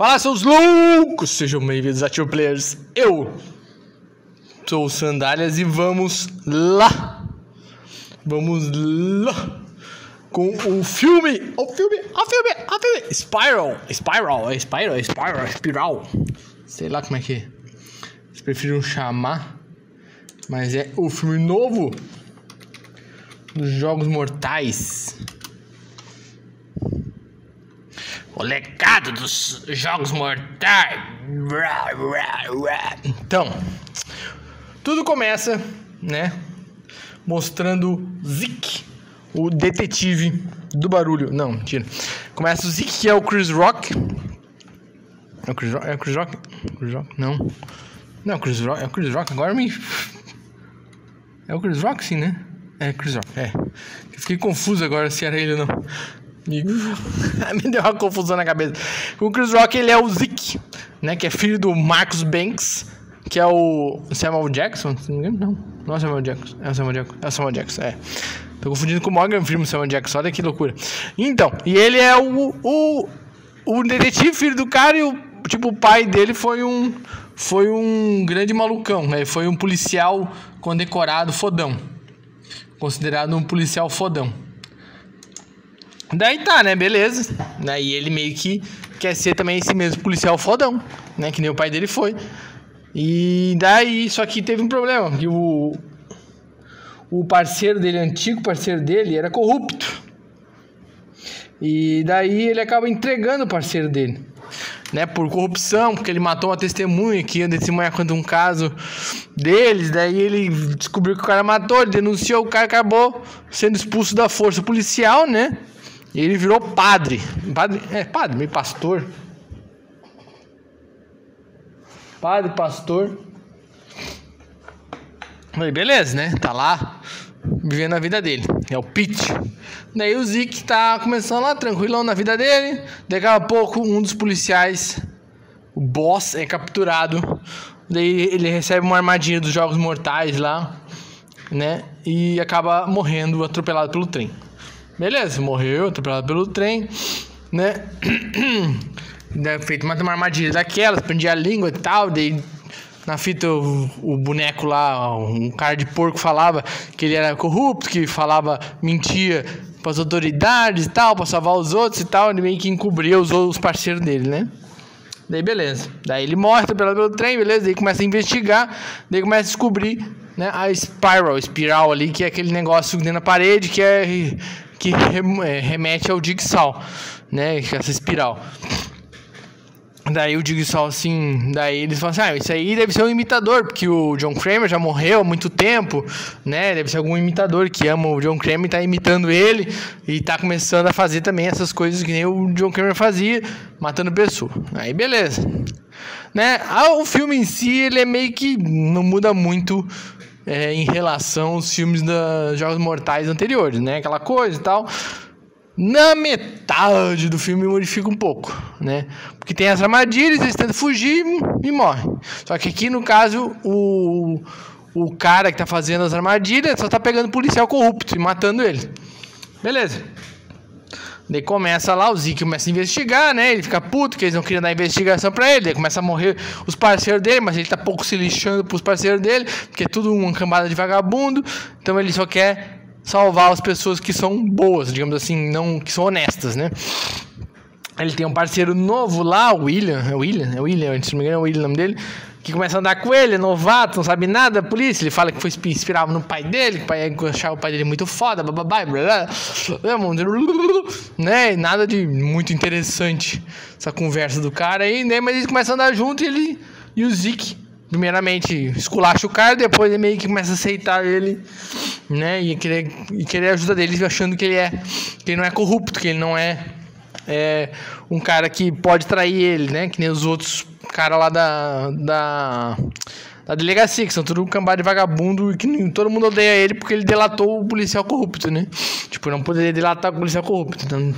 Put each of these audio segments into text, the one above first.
Fala, seus loucos! Sejam bem-vindos a Tio Players. Eu sou o Sandálias e vamos lá! Vamos lá! Com o filme, o filme, o filme, o filme, Spiral, Spiral, é Spiral, é Spiral, é Spiral. Sei lá como é que vocês preferem chamar, mas é o filme novo dos Jogos Mortais. O legado dos Jogos Mortais. Então, tudo começa, né? Mostrando Zick, o detetive do barulho. Não, mentira. Começa o Zick, que é o Chris Rock. É o Chris Rock? É o Chris Rock? Chris Rock? Não. Não, Chris Rock. É o Chris Rock. Agora me. É o Chris Rock, sim, né? É, Chris Rock, é. Fiquei confuso agora se era ele ou não. Me deu uma confusão na cabeça. O Chris Rock, ele é o Zeke, né? Que é filho do Marcus Banks, que é o Samuel Jackson. Não, não é o Samuel Jackson. É o Samuel Jackson. É o Samuel Jackson, é. Tô confundindo com o Morgan Freeman, Samuel Jackson. Olha que loucura. Então, e ele é o, o, o detetive, filho do cara, e o, tipo, o pai dele foi um, foi um grande malucão, né? Foi um policial condecorado fodão. Considerado um policial fodão. Daí tá, né? Beleza. Daí ele meio que quer ser também esse mesmo policial fodão, né? Que nem o pai dele foi. E daí, só que teve um problema, que o, o parceiro dele, antigo parceiro dele, era corrupto. E daí ele acaba entregando o parceiro dele, né? Por corrupção, porque ele matou uma testemunha que ia testemunhar contra um caso deles. Daí ele descobriu que o cara matou, ele denunciou, o cara acabou sendo expulso da força policial, né? E ele virou padre. Padre, é, padre, meio pastor. Padre, pastor. Falei, beleza, né? Tá lá vivendo a vida dele. É o Pete. Daí o Zeke tá começando lá, tranquilão na vida dele. Daqui a pouco, um dos policiais, o boss, é capturado. Daí ele recebe uma armadilha dos Jogos Mortais lá, né? E acaba morrendo atropelado pelo trem. Beleza, morreu, atropelado pelo trem, né? Feito uma, uma armadilha daquelas, prendia a língua e tal, daí na fita o, o, boneco lá, um cara de porco falava que ele era corrupto, que falava, mentia para as autoridades e tal, para salvar os outros e tal, ele meio que encobria os, os parceiros dele, né? Daí beleza. Daí ele morre atropelado pelo trem, beleza? Daí começa a investigar, daí começa a descobrir né, a spiral, espiral ali, que é aquele negócio dentro da parede que é que é, remete ao Jigsaw, né? Essa espiral. Daí o Jigsaw, assim, daí eles falam assim, ah, isso aí deve ser um imitador, porque o John Kramer já morreu há muito tempo, né? Deve ser algum imitador que ama o John Kramer e tá imitando ele e tá começando a fazer também essas coisas que nem o John Kramer fazia, matando pessoa. Aí beleza. Né? Ah, o filme em si, ele é meio que não muda muito é, em relação aos filmes da Jogos Mortais anteriores, né? Aquela coisa e tal. Na metade do filme modifica um pouco, né? Porque tem as armadilhas, eles tentam fugir e morrem. Só que aqui, no caso, o, o cara que tá fazendo as armadilhas só tá pegando policial corrupto e matando ele. Beleza. Daí começa lá, o Zeke começa a investigar, né? Ele fica puto que eles não queriam dar investigação pra ele. Daí começa a morrer os parceiros dele, mas ele tá pouco se lixando pros parceiros dele, porque é tudo uma cambada de vagabundo. Então ele só quer salvar as pessoas que são boas, digamos assim, não que são honestas, né? Ele tem um parceiro novo lá, o William. É William? É William, se não me engano, é o William o nome dele que começa a andar com ele, é novato, não sabe nada, por isso ele fala que foi inspirado no pai dele, que o pai achava o pai dele muito foda, bababá, blá, né? Nada de muito interessante essa conversa do cara aí, né? Mas eles começam a andar junto e ele e o Zeke, primeiramente, esculacha o cara, depois ele meio que começa a aceitar ele, né? E querer, e querer a ajuda dele, achando que ele é que ele não é corrupto, que ele não é, é um cara que pode trair ele, né? Que nem os outros cara lá da, da, da delegacia, que são tudo um cambada de vagabundo e que todo mundo odeia ele porque ele delatou o policial corrupto, né? Tipo, não poderia delatar o policial corrupto. Então,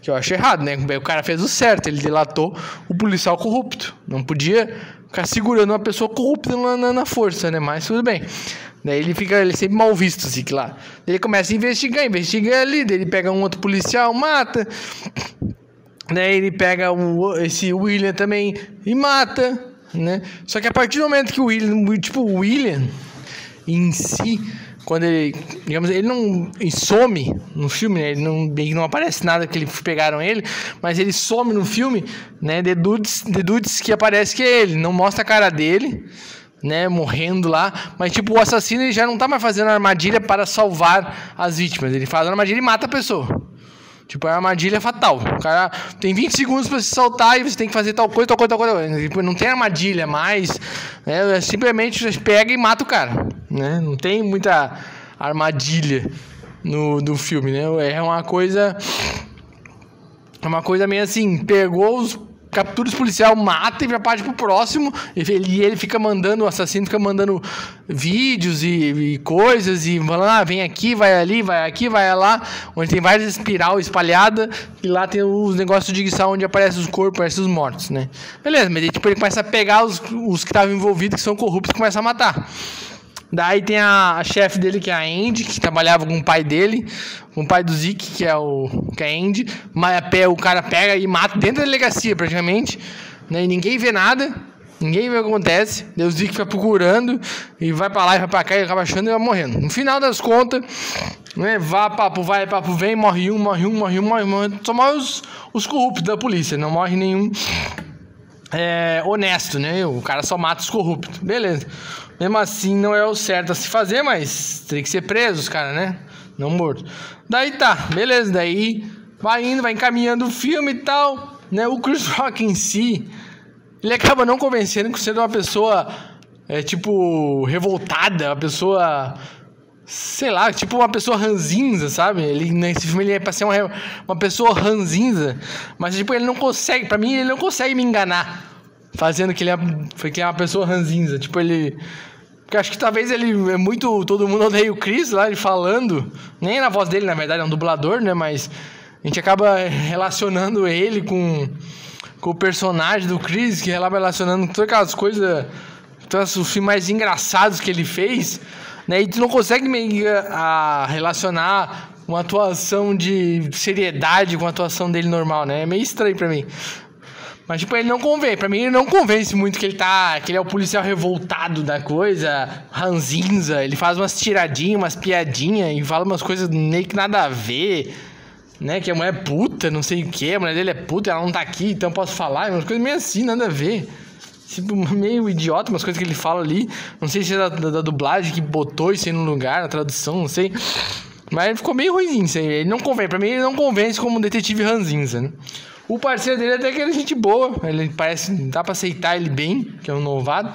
que eu acho errado, né? O cara fez o certo, ele delatou o policial corrupto. Não podia ficar segurando uma pessoa corrupta na, na, na força, né? Mas tudo bem. Daí ele fica ele é sempre mal visto, assim, que lá. Ele começa a investigar, investiga ali, daí ele pega um outro policial, mata. Daí ele pega o, esse William também e mata, né? Só que a partir do momento que o William, tipo, o William em si, quando ele, digamos, ele não some no filme, né? ele não, não aparece nada que eles pegaram ele, mas ele some no filme, né? Dedudes, dedudes que aparece que é ele, não mostra a cara dele, né, morrendo lá, mas tipo, o assassino ele já não tá mais fazendo armadilha para salvar as vítimas, ele faz a armadilha e mata a pessoa. Tipo, é uma armadilha fatal. O cara tem 20 segundos para se soltar e você tem que fazer tal coisa, tal coisa, tal coisa. Tipo, não tem armadilha mais. Né? É simplesmente você pega e mata o cara. Né? Não tem muita armadilha no do filme, né? É uma coisa. É uma coisa meio assim, pegou os captura os policial, mata e já parte pro próximo. E ele, ele fica mandando, o assassino fica mandando vídeos e, e, coisas e falando, ah, vem aqui, vai ali, vai aqui, vai lá. Onde tem várias espiral espalhada e lá tem os negócios de guiçal onde aparecem os corpos, aparecem os mortos, né? Beleza, mas aí, tipo, ele começa a pegar os, os que estavam envolvidos, que são corruptos, e começa a matar. Daí tem a, a chefe dele, que é a Andy, que trabalhava com o pai dele, com o pai do Zeke, que é o que é a Andy. Mas o cara pega e mata dentro da delegacia, praticamente. Né? E ninguém vê nada, ninguém vê o que acontece. Daí o Zeke fica procurando, e vai pra lá e vai pra cá, e acaba achando e vai morrendo. No final das contas, né, vá, papo vai, papo vem, morre um, morre um, morre um, morre um. Morre, só morre os, os corruptos da polícia, não morre nenhum é, honesto, né? O cara só mata os corruptos. Beleza. Mesmo assim, não é o certo a se fazer, mas tem que ser preso os caras, né? Não morto. Daí tá, beleza. Daí vai indo, vai encaminhando o filme e tal. Né? O Chris Rock em si, ele acaba não convencendo que sendo uma pessoa, é, tipo, revoltada, uma pessoa sei lá, tipo uma pessoa ranzinza, sabe? Ele nesse filme ele é pra ser uma, uma pessoa ranzinza, mas tipo ele não consegue, para mim ele não consegue me enganar fazendo que ele é, que é uma pessoa ranzinza, tipo ele porque acho que talvez ele é muito. Todo mundo odeia o Chris lá, ele falando. Nem na voz dele, na verdade, é um dublador, né? Mas a gente acaba relacionando ele com, com o personagem do Chris, que acaba relacionando todas aquelas coisas. Todos os filmes mais engraçados que ele fez. Né? E tu não consegue meio a relacionar uma atuação de seriedade com a atuação dele normal, né? É meio estranho pra mim. Mas, tipo, ele não convence. Pra mim, ele não convence muito que ele tá. que ele é o policial revoltado da coisa, ranzinza. Ele faz umas tiradinhas, umas piadinhas e fala umas coisas meio que nada a ver. Né? Que a mulher é puta, não sei o que, a mulher dele é puta, ela não tá aqui, então eu posso falar. Umas coisas meio assim, nada a ver. Tipo, meio idiota, umas coisas que ele fala ali. Não sei se é da, da, da dublagem que botou isso aí no lugar, a tradução, não sei. Mas ficou meio ruimzinho, isso aí. Ele não convence. Pra mim, ele não convence como detetive ranzinza, né? O parceiro dele até que era gente boa. Ele parece. Dá pra aceitar ele bem, que é um novado.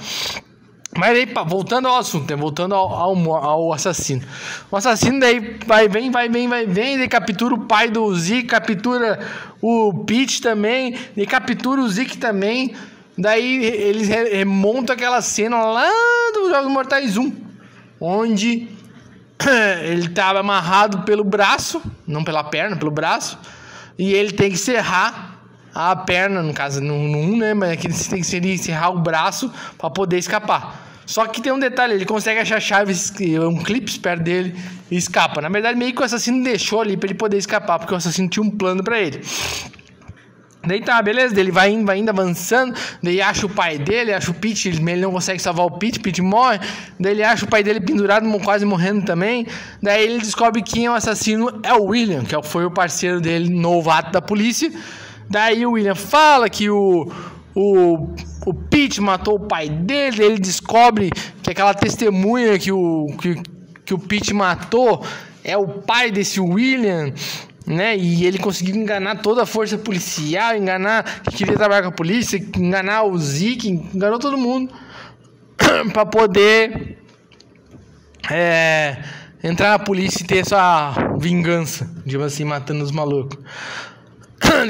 Mas aí, voltando ao assunto, né? voltando ao, ao, ao, assassino. O assassino daí vai, vem, vai, vem, vai, vem, daí captura o pai do Zeke, captura o Pete também, e captura o Zeke também. Daí eles remontam aquela cena lá dos Jogos Mortais 1, onde ele estava amarrado pelo braço, não pela perna, pelo braço e ele tem que serrar a perna, no caso, no 1, né? Mas aqui ele tem que serrar o braço para poder escapar. Só que tem um detalhe, ele consegue achar chaves, um clipe perto dele e escapa. Na verdade, meio que o assassino deixou ali para ele poder escapar, porque o assassino tinha um plano para ele. Daí tá, beleza, ele vai indo, vai indo avançando, daí acha o pai dele, acha o Pete, ele, não consegue salvar o Pete, Pete morre, daí ele acha o pai dele pendurado, quase morrendo também, daí ele descobre que é o assassino é o William, que foi o parceiro dele, novato da polícia, daí o William fala que o, o, o Pete matou o pai dele, ele descobre que aquela testemunha que o, que, que o Pete matou é o pai desse William, né? E ele conseguiu enganar toda a força policial, enganar que queria trabalhar com a polícia, enganar o Zeke, enganou todo mundo para poder é, entrar na polícia e ter essa vingança, digamos assim, matando os malucos.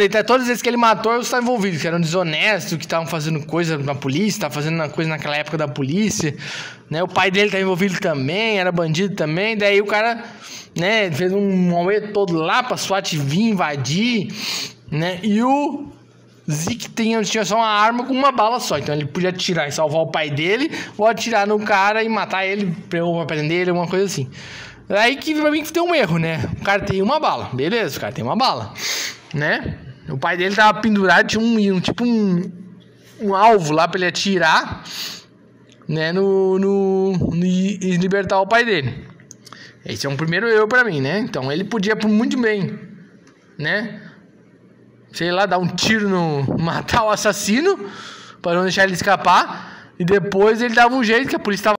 Então, todas as vezes que ele matou, eu estava envolvido, que eram desonestos, que estavam fazendo coisa na polícia, estavam fazendo coisa naquela época da polícia, né? O pai dele estava envolvido também, era bandido também, daí o cara né? Fez um momê todo lá pra SWAT vir invadir, né? E o Zeke tinha, tinha só uma arma com uma bala só. Então ele podia atirar e salvar o pai dele, ou atirar no cara e matar ele, ou prender ele, alguma coisa assim. Aí que pra mim tem um erro, né? O cara tem uma bala, beleza, o cara tem uma bala, né? O pai dele tava pendurado, tinha um, tipo um, um alvo lá pra ele atirar, né? No, no, no, e libertar o pai dele. Esse é um primeiro erro pra mim, né? Então ele podia muito bem, né? Sei lá, dar um tiro no. matar o assassino, para não deixar ele escapar. E depois ele dava um jeito que a polícia tava